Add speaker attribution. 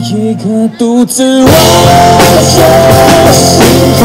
Speaker 1: 一个独自望着星空